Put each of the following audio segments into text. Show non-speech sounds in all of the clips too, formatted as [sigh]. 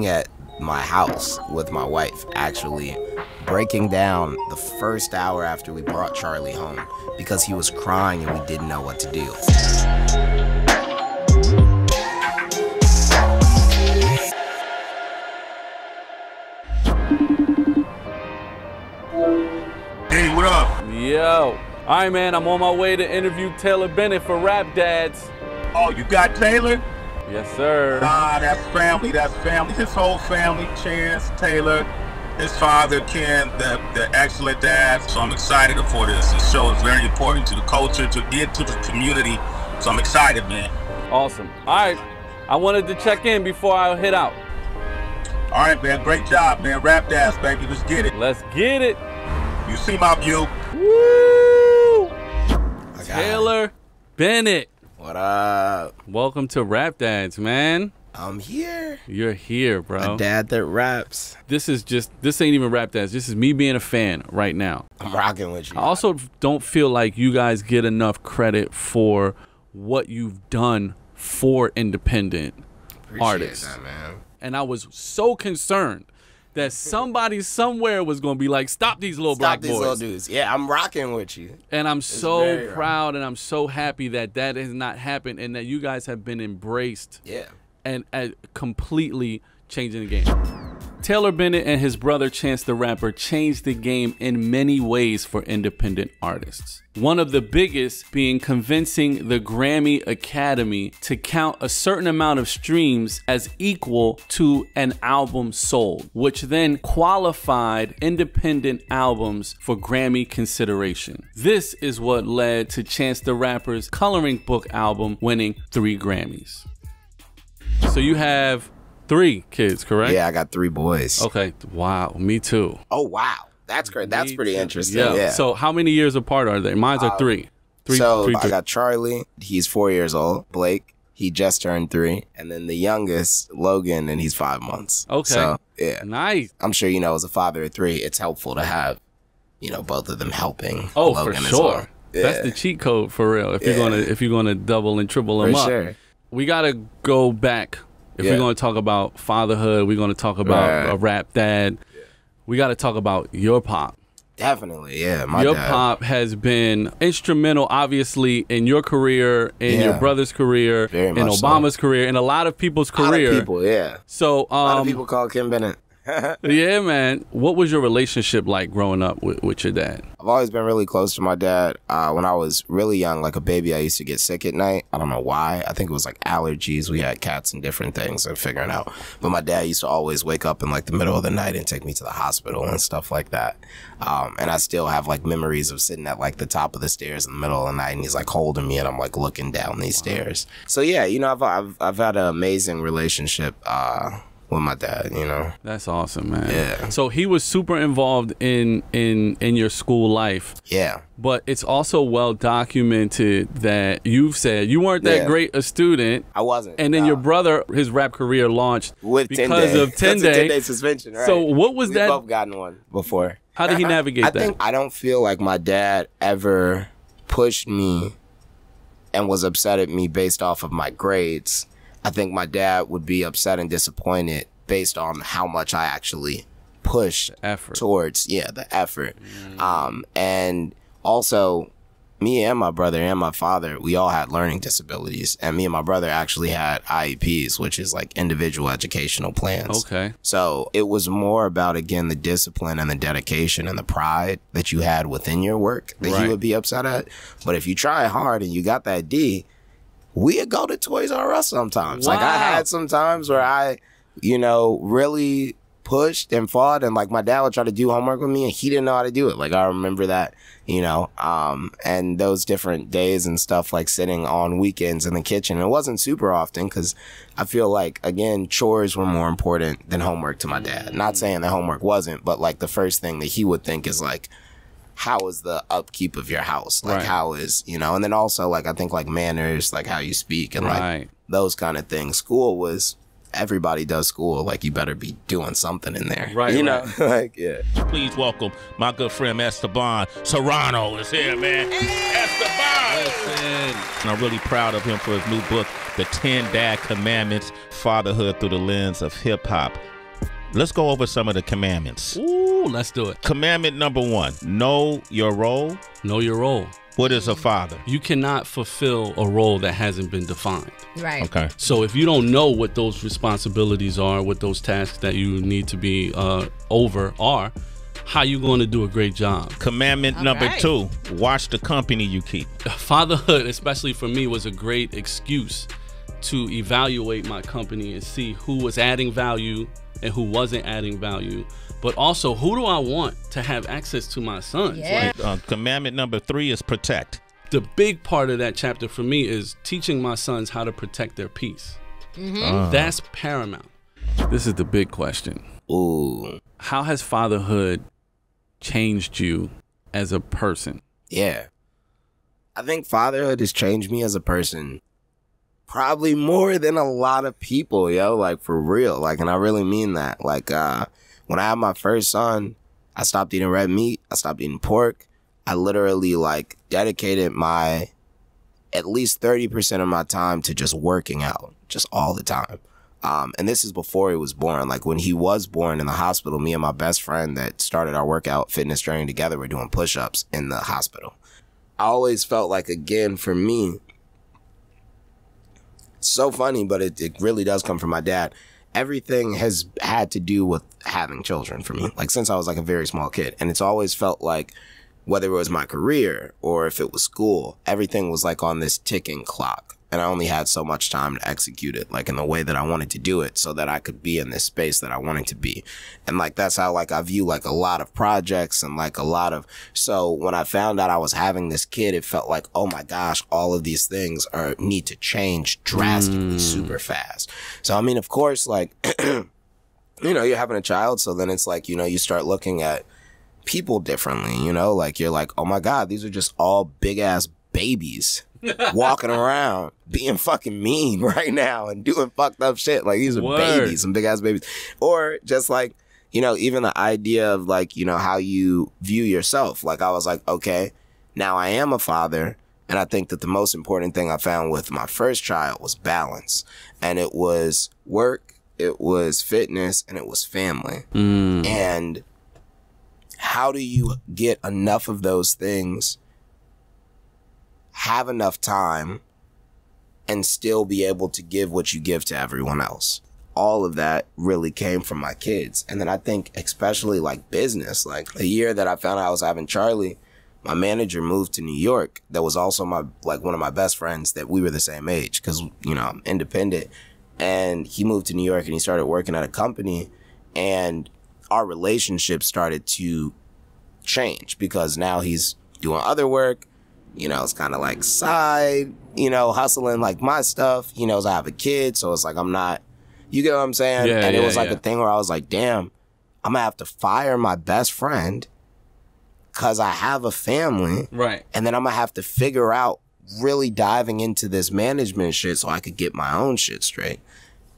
being at my house with my wife, actually breaking down the first hour after we brought Charlie home because he was crying and we didn't know what to do. Hey, what up? Yo. All right, man. I'm on my way to interview Taylor Bennett for Rap Dads. Oh, you got Taylor? Yes, sir. Ah, that's family. That's family. His whole family, Chance, Taylor, his father, Ken, the, the excellent dad. So I'm excited for this. This show is very important to the culture, to get to the community. So I'm excited, man. Awesome. All right. I wanted to check in before I hit out. All right, man. Great job, man. Rap Dads, baby. Let's get it. Let's get it. You see my view. Woo! I it. Taylor Bennett. What up? Welcome to Rap Dads, man. I'm here. You're here, bro. A dad that raps. This is just this ain't even Rap Dads. This is me being a fan right now. I'm rocking with you. I also don't feel like you guys get enough credit for what you've done for independent Appreciate artists. that, man. And I was so concerned that somebody somewhere was going to be like, "Stop these little Stop black these boys." little dudes. Yeah, I'm rocking with you. And I'm so very right. proud and I'm so happy that that has not happened and that you guys have been embraced Yeah. and uh, completely changing the game. Taylor Bennett and his brother Chance the Rapper changed the game in many ways for independent artists. One of the biggest being convincing the Grammy Academy to count a certain amount of streams as equal to an album sold, which then qualified independent albums for Grammy consideration. This is what led to Chance the Rapper's coloring book album winning three Grammys. So you have three kids, correct? Yeah, I got three boys. Okay. Wow. Me too. Oh wow, that's great. That's Me pretty too. interesting. Yeah. Yeah. So how many years apart are they? Mine's are uh, three. Three. so three, I got Charlie. He's four years old. Blake. He just turned three, and then the youngest Logan, and he's five months. Okay. So yeah, Nice. I'm sure you know as a father of three, it's helpful to have, you know, both of them helping. Oh, Logan for sure. well. That's the cheat code for real. If you're gonna if you're gonna double and triple them For up, sure. we gotta go back. If Yeah. we're gonna talk about fatherhood, we're gonna talk about Right. a rap dad. We gotta talk about your pop. Definitely, yeah. My your dad. pop has been instrumental, obviously, in your career, in your brother's career, Very in much so. Obama's career, in a lot of people's A lot career. of people, yeah. So, A lot um, of people call Ken Bennett. [laughs] yeah, man. What was your relationship like growing up with, with your dad? I've always been really close to my dad. Uh, when I was really young, like a baby, I used to get sick at night. I don't know why. I think it was like allergies. We had cats and different things and figuring out. But my dad used to always wake up in like the middle of the night and take me to the hospital and stuff like that. Um, and I still have like memories of sitting at like the top of the stairs in the middle of the night and he's like holding me and I'm like looking down these stairs. So yeah, you know, I've, I've, I've had an amazing relationship, uh, with my dad, you know? That's awesome, man. Yeah. So he was super involved in in in your school life, Yeah. but it's also well documented that you've said you weren't that Yeah. great a student. I wasn't. And then no. your brother, his rap career launched with because 10 day. of 10 [laughs] That's a 10 day. day suspension, right? So what was We've that- both gotten one before. How did he navigate I that? think I don't feel like my dad ever pushed me and was upset at me based off of my grades. I think my dad would be upset and disappointed based on how much I actually pushed Effort. towards yeah the effort um and also me and my brother and my father we all had learning disabilities and me and my brother actually had IEPs which is like individual educational plans Okay. so it was more about again the discipline and the dedication and the pride that you had within your work that Right. you would be upset at. But if you try hard and you got that D, we'd go to Toys R Us sometimes. Like I had some times where I, you know, really pushed and fought and like my dad would try to do homework with me and he didn't know how to do it. Like I remember that, you know, um, and those different days and stuff like sitting on weekends in the kitchen. It wasn't super often because I feel like again, chores were more important than homework to my dad. Not saying that homework wasn't, but like the first thing that he would think is like, how is the upkeep of your house? Like Right. how is, you know, and then also like I think like manners, like how you speak and Right. like those kind of things. School was everybody does school. Like you better be doing something in there. Right, You right. know? [laughs] like yeah. Please welcome my good friend Esteban Serrano is here, man. Esteban! And I'm really proud of him for his new book, The 10 Dad Commandments Fatherhood Through the Lens of Hip Hop. Let's go over some of the commandments. Ooh, let's do it. Commandment number one know your role. Know your role. What is a father? You cannot fulfill a role that hasn't been defined. Right. Okay. So if you don't know what those responsibilities are, what those tasks that you need to be uh, over are, how you going to do a great job? Commandment All number right. two watch the company you keep. [laughs] Fatherhood, especially for me, was a great excuse to evaluate my company and see who was adding value and who wasn't adding value. But also, who do I want to have access to my sons? Yeah. Like, Uh, commandment number three is protect. the big part of that chapter for me is teaching my sons how to protect their peace. That's paramount. This is the big question. Ooh, How has fatherhood changed you as a person? yeah. I think fatherhood has changed me as a person probably more than a lot of people, yo. Like for real. Like, and I really mean that. Like, uh, when I had my first son, I stopped eating red meat. I stopped eating pork. I literally like dedicated my at least 30% of my time to just working out, just all the time. Um, and this is before he was born. Like when he was born in the hospital, me and my best friend that started our workout fitness journey together were doing push ups in the hospital. I always felt like, again, for me, so funny, but it, it really does come from my dad. Everything has had to do with having children for me, like since I was like a very small kid. And it's always felt like whether it was my career or if it was school, everything was like on this ticking clock. And I only had so much time to execute it, like in the way that I wanted to do it so that I could be in this space that I wanted to be. And like, that's how like I view like a lot of projects and like a lot of, so when I found out I was having this kid, it felt like, oh my gosh, all of these things are, need to change drastically mm. super fast. So, I mean, of course, like, [clears throat] you know, you're having a child. So then it's like, you know, you start looking at, people differently, you know? Like you're like, oh my God, these are just all big ass babies [laughs] walking around being fucking mean [laughs] right now and doing fucked up shit. Like these are Word. babies, some big ass babies. Or just like, you know, even the idea of like, you know, how you view yourself. Like I was like, okay, now I am a father. And I think that the most important thing I found with my first child was balance. And it was work, it was fitness, and it was family. Mm. And how do you get enough of those things, have enough time, and still be able to give what you give to everyone else? All of that really came from my kids. And then I think, especially like business, like the year that I found out I was having Charlie, my manager moved to New York. That was also my, like one of my best friends that we were the same age because, you know, I'm independent. And he moved to New York and he started working at a company. And our relationship started to change because now he's doing other work. You know, it's kind of like side, you know, hustling like my stuff. He knows I have a kid, so it's like I'm not, you get what I'm saying? Yeah, and it was like yeah. a thing where I was like, damn, I'm gonna have to fire my best friend because I have a family. Right. And then I'm gonna have to figure out really diving into this management shit so I could get my own shit straight.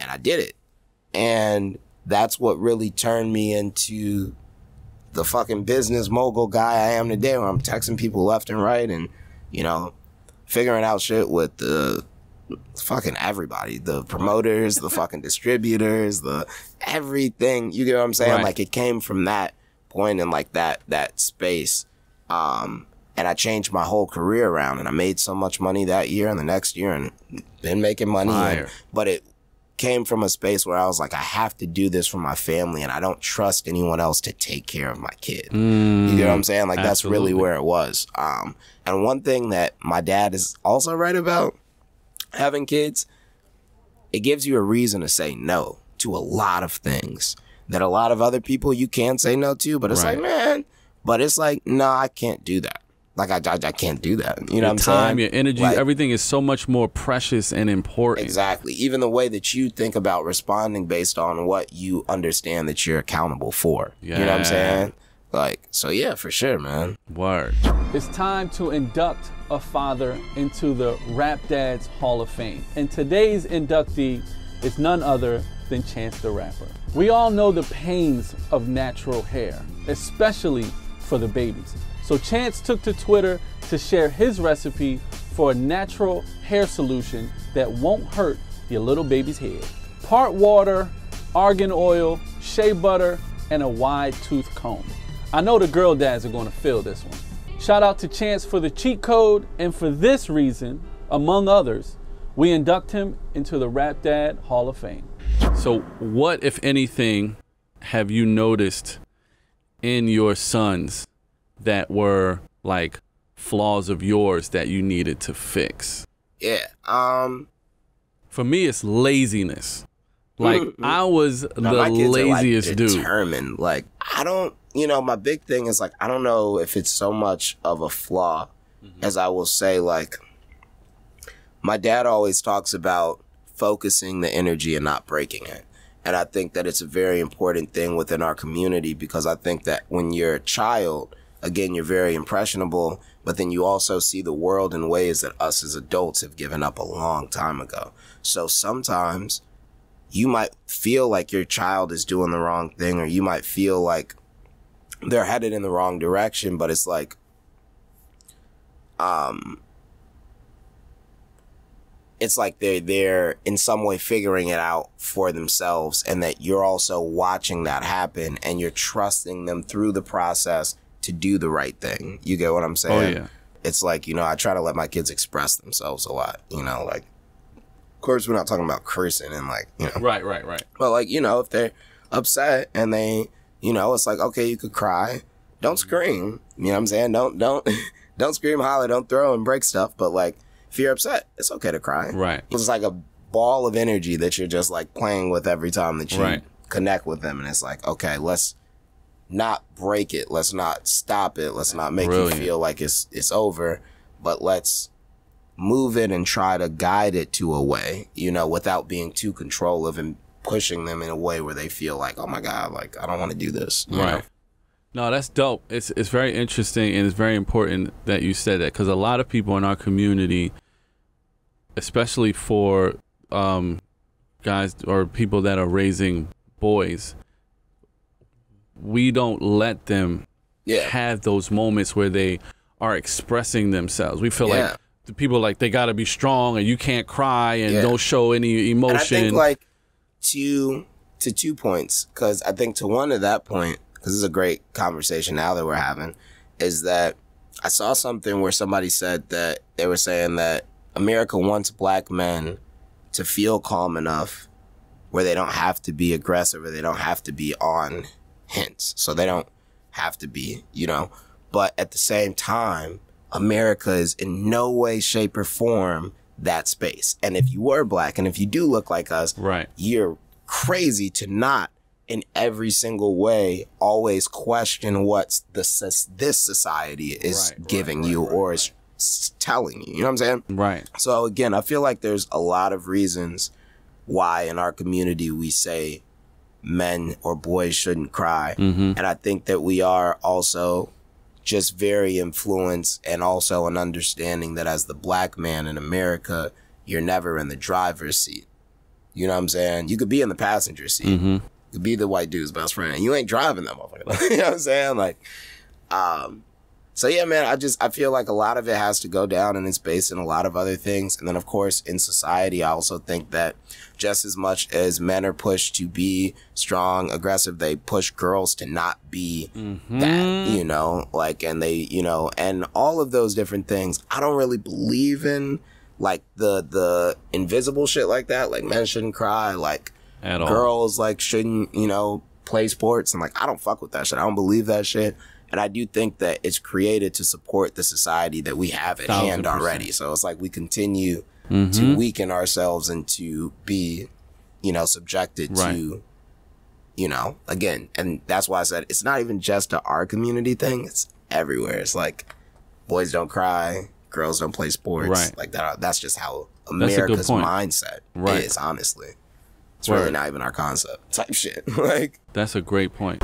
And I did it. And that's what really turned me into the fucking business mogul guy I am today where I'm texting people left and right and, you know, figuring out shit with the fucking everybody. The promoters, the [laughs] fucking distributors, the everything. You get what I'm saying? Right. Like it came from that point in like that that space. Um and I changed my whole career around and I made so much money that year and the next year and been making money. and- but it came from a space where I was like, I have to do this for my family and I don't trust anyone else to take care of my kid. you know what I'm saying? Like that's really where it was. Um, and one thing that my dad is also right about having kids, it gives you a reason to say no to a lot of things that a lot of other people you can say no to, but it's Right. like, man, but it's like, no, I can't do that. Like I, I, I can't do that. You know Your what I'm time, saying? your energy, Like, everything is so much more precious and important. Exactly. Even the way that you think about responding based on what you understand that you're accountable for. Yeah. You know what I'm saying? Like, so yeah, for sure, man. Word. It's time to induct a father into the Rap Dads Hall of Fame. And today's inductee is none other than Chance the Rapper. We all know the pains of natural hair, especially for the babies. So Chance took to Twitter to share his recipe for a natural hair solution that won't hurt your little baby's head. Part water, argan oil, shea butter, and a wide tooth comb. I know the girl dads are going to feel this one. Shout out to Chance for the cheat code, and for this reason, among others, we induct him into the Rap Dad Hall of Fame. So, what, if anything, have you noticed in your sons that were like flaws of yours that you needed to fix? Yeah. Um. For me, it's laziness. Like I was no, the laziest like dude. determined. Like I don't. You know, my big thing is like I don't know if it's so much of a flaw Mm-hmm. as I will say like my dad always talks about focusing the energy and not breaking it. And I think that it's a very important thing within our community because I think that when you're a child, again, you're very impressionable, but then you also see the world in ways that us as adults have given up a long time ago. So sometimes you might feel like your child is doing the wrong thing, or you might feel like they're headed in the wrong direction, but it's like, um, it's like they're they're in some way figuring it out for themselves and that you're also watching that happen and you're trusting them through the process to do the right thing. You get what I'm oh, saying? yeah. It's like, you know, I try to let my kids express themselves a lot, you know, like of course we're not talking about cursing and like, you know, Right, right, right. but like, you know, if they're upset and they, you know, it's like, okay, you could cry. Don't mm-hmm. scream. You know what I'm saying? Don't don't [laughs] don't scream, holler, don't throw and break stuff. But like if you're upset, it's okay to cry. Right. It's like a ball of energy that you're just like playing with every time that you Right. connect with them. And it's like, okay, let's not break it. Let's not stop it. Let's not make Brilliant. you feel like it's it's over. But let's move it and try to guide it to a way, you know, without being too controlling and pushing them in a way where they feel like, oh my God, like I don't want to do this. you know? Right. No, that's dope. It's it's very interesting and it's very important that you said that because a lot of people in our community, especially for um, guys or people that are raising boys, we don't let them Yeah. have those moments where they are expressing themselves. We feel Yeah. like the people like they got to be strong and you can't cry and Yeah. don't show any And I emotion. think like to to two points because I think to one of that point because this is a great conversation now that we're having is that I saw something where somebody said that they were saying that America wants black men to feel calm enough where they don't have to be aggressive or they don't have to be on hints. So they don't have to be, you know. But at the same time, America is in no way, shape, or form that space. And if you were black and if you do look like us, right. you're crazy to not in every single way always question what the this society is right, giving right, you right, or is telling you. You know what I'm saying? Right. So again, I feel like there's a lot of reasons why in our community we say men or boys shouldn't cry. And I think that we are also just very influenced and also an understanding that as the black man in America, you're never in the driver's seat. You know what I'm saying? You could be in the passenger seat. You could be the white dude's best friend. You ain't driving that motherfucker. [laughs] you know what I'm saying? Like, um, so yeah, man, I just I feel like a lot of it has to go down and it's based in a lot of other things. And then of course in society I also think that just as much as men are pushed to be strong, aggressive, they push girls to not be mm-hmm. that, you know, like and they, you know, and all of those different things. I don't really believe in like the the invisible shit like that. Like men shouldn't cry, like At all. girls like shouldn't you know play sports and like i don't fuck with that shit i don't believe that shit and i do think that it's created to support the society that we have at hand percent. already so it's like we continue Mm-hmm. to weaken ourselves and to be you know subjected Right. to you know again and that's why i said it's not even just a our community thing it's everywhere it's like boys don't cry girls don't play sports Right. like that that's just how america's mindset Right. is honestly it's really not even our concept type shit. [laughs] like, That's a great point.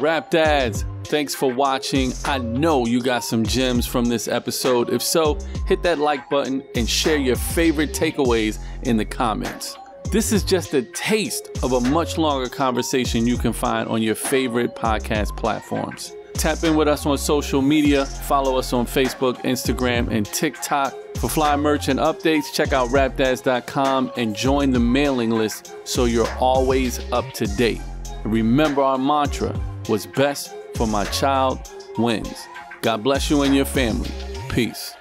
Rap Dads, thanks for watching. I know you got some gems from this episode. If so, hit that like button and share your favorite takeaways in the comments. This is just a taste of a much longer conversation you can find on your favorite podcast platforms. Tap in with us on social media. Follow us on Facebook, Instagram, and TikTok. For fly merch and updates, check out rapdads.com and join the mailing list so you're always up to date. Remember our mantra what's best for my child wins. God bless you and your family. Peace.